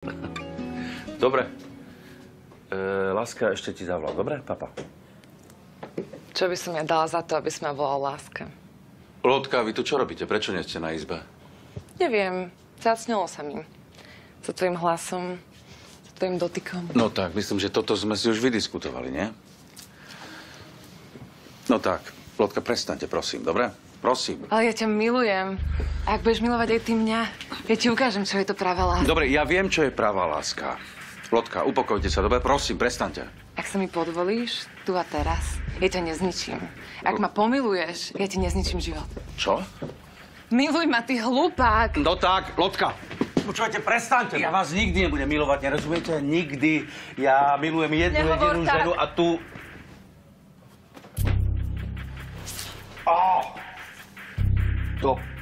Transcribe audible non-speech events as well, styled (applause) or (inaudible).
(laughs) Dobre. E, láska, ešte ti zavolal. Dobre, papa? Čo by som ja dala za to, aby som ma volal láska? Lodka, vy tu čo robíte? Prečo nie ste na izbe? Neviem, zacnilo sa mi. Za tvojim hlasom, za tvojim dotykom. No tak, myslím, že toto sme si už vydiskutovali, nie? No tak, Lodka, prestaňte, prosím, dobre? Prosím. Ale ja ťa milujem. A ak budeš milovať aj ty mňa, ja ti ukážem, čo je to práva láska. Dobre, ja viem, čo je pravá láska. Lodka, upokojte sa, dobre? Prosím, prestaňte. Ak sa mi podvolíš, tu a teraz, ja ťa nezničím. Ak ma pomiluješ, ja ti nezničím život. Čo? Miluj ma, ty hlupák! No tak, Lodka. Počúvajte, prestaňte. Ja vás nikdy nebudem milovať, nerozumiete? Nikdy. Ja milujem jednu Nehovor jedinú tak. ženu a tu... Á! Soft